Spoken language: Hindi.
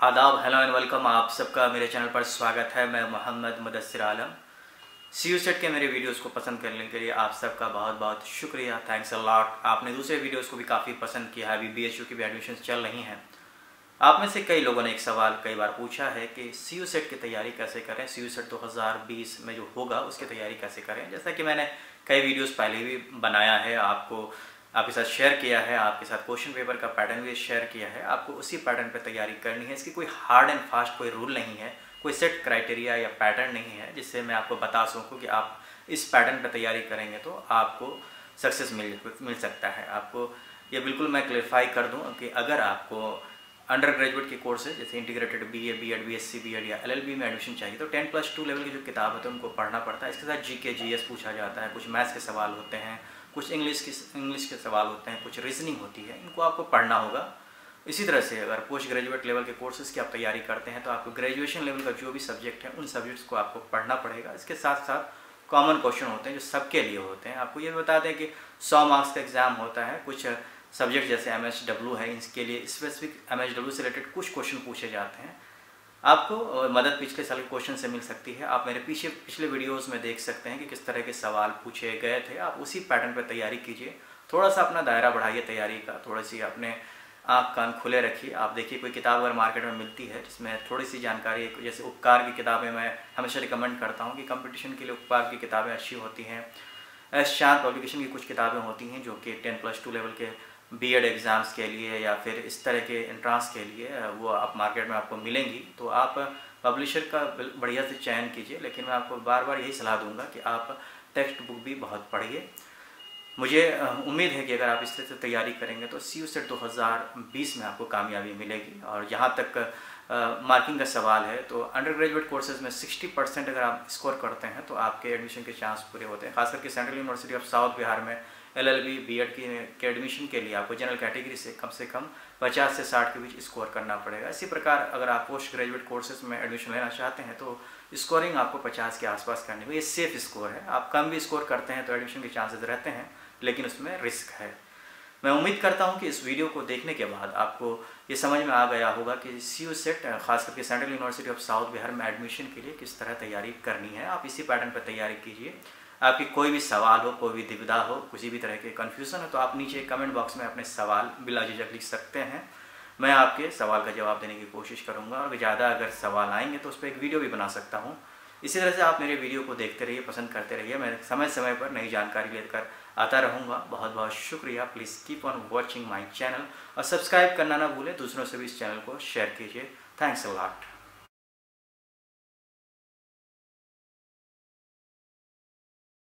आदाब हेलो एंड वेलकम आप सबका। मेरे चैनल पर स्वागत है। मैं Mohammad Mudassar Alam. C U SET के मेरे वीडियोस को पसंद करने के लिए आप सबका बहुत बहुत शुक्रिया। थैंक्स अ लॉट आपने दूसरे वीडियोस को भी काफ़ी पसंद किया है। अभी बी की भी एडमिशन चल रही हैं। आप में से कई लोगों ने एक सवाल कई बार पूछा है कि सी यू सेट की तैयारी कैसे करें? सी यू सेट दो हज़ार बीस में जो होगा, उसकी तैयारी कैसे करें? जैसा कि मैंने कई वीडियोज़ पहले भी बनाया है आपको। आपके साथ शेयर किया है, आपके साथ क्वेश्चन पेपर का पैटर्न भी शेयर किया है, आपको उसी पैटर्न पर तैयारी करनी है। इसकी कोई हार्ड एंड फास्ट कोई रूल नहीं है, कोई सेट क्राइटेरिया या पैटर्न नहीं है, जिससे मैं आपको बता सकूँ कि आप इस पैटर्न पर तैयारी करेंगे तो आपको सक्सेस मिल मिल सकता है। आपको ये बिल्कुल मैं क्लेरिफाई कर दूँ कि अगर आपको अंडर ग्रेजुएट के कोर्सेज जैसे integrated B A B Ed B S C B Ed या एल एल बी में एडमिशन चाहिए तो टेन प्लस टू लेवल की जो किताब हैं, उनको पढ़ना पड़ता है। इसके साथ जी के जी एस पूछा जाता है, कुछ मैथ्स के सवाल होते हैं, कुछ इंग्लिश की इंग्लिश के सवाल होते हैं, कुछ रीजनिंग होती है, इनको आपको पढ़ना होगा। इसी तरह से अगर पोस्ट ग्रेजुएट लेवल के कोर्सेज की आप तैयारी करते हैं तो आपको ग्रेजुएशन लेवल का जो भी सब्जेक्ट है, उन सब्जेक्ट्स को आपको पढ़ना पड़ेगा। इसके साथ साथ कॉमन क्वेश्चन होते हैं, जो सबके लिए होते हैं। आपको ये बता दें कि सौ मार्क्स का एग्ज़ाम होता है, कुछ सब्जेक्ट जैसे एम एच डब्ल्यू है, इसके लिए स्पेसिफिक एम एच डब्ल्यू से रिलेटेड कुछ क्वेश्चन पूछे जाते हैं। आपको मदद पिछले साल के क्वेश्चन से मिल सकती है। आप मेरे पीछे, पिछले वीडियोस में देख सकते हैं कि किस तरह के सवाल पूछे गए थे। आप उसी पैटर्न पर तैयारी कीजिए। थोड़ा सा अपना दायरा बढ़ाइए तैयारी का। थोड़ी सी अपने आँख कान खुले रखिए। आप देखिए, कोई किताब अगर मार्केट में मिलती है, जिसमें थोड़ी सी जानकारी जैसे उपकार की किताबें मैं हमेशा रिकमेंड करता हूँ कि कंपटीशन के लिए उपकार की किताबें अच्छी होती हैं। एस चार पब्लिकेशन की कुछ किताबें होती हैं, जो कि टेन प्लस टू लेवल के बी एड एग्ज़ाम्स के लिए या फिर इस तरह के एंट्रांस के लिए वो आप मार्केट में आपको मिलेंगी। तो आप पब्लिशर का बढ़िया से चयन कीजिए, लेकिन मैं आपको बार बार यही सलाह दूँगा कि आप टेक्स्ट बुक भी बहुत पढ़िए। मुझे उम्मीद है कि अगर आप इस तरह से तैयारी करेंगे तो सी यू सेट दो हज़ार बीस में आपको कामयाबी मिलेगी। और जहाँ तक मार्किंग का सवाल है तो अंडर ग्रेजुएट कोर्सेज में 60 परसेंट अगर आप स्कोर करते हैं तो आपके एडमिशन के चांस पूरे होते हैं। खास करके Central University of South Bihar में L L B B Ed के एडमिशन के लिए आपको जनरल कैटेगरी से कम से कम 50 से 60 के बीच स्कोर करना पड़ेगा। इसी प्रकार अगर आप पोस्ट ग्रेजुएट कोर्सेज में एडमिशन लेना चाहते हैं तो स्कोरिंग आपको 50 के आसपास करनी होगी ये सेफ़ स्कोर है। आप कम भी स्कोर करते हैं तो एडमिशन के चांसेस रहते हैं, लेकिन उसमें रिस्क है। मैं उम्मीद करता हूँ कि इस वीडियो को देखने के बाद आपको ये समझ में आ गया होगा कि सी यू सेट खास करके Central University of South Bihar में एडमिशन के लिए किस तरह तैयारी करनी है। आप इसी पैटर्न पर तैयारी कीजिए। आपकी कोई भी सवाल हो, कोई भी दुविधा हो, किसी भी तरह के कन्फ्यूज़न हो तो आप नीचे कमेंट बॉक्स में अपने सवाल बिला झिझक लिख सकते हैं। मैं आपके सवाल का जवाब देने की कोशिश करूँगा और ज़्यादा अगर सवाल आएँगे तो उस पर एक वीडियो भी बना सकता हूँ। इसी तरह से आप मेरे वीडियो को देखते रहिए, पसंद करते रहिए। मैं समय समय पर नई जानकारी लेकर आता रहूँगा। बहुत बहुत शुक्रिया। Please keep on watching my channel और सब्सक्राइब करना ना भूलें। दूसरों से भी इस चैनल को शेयर कीजिए। Thanks a lot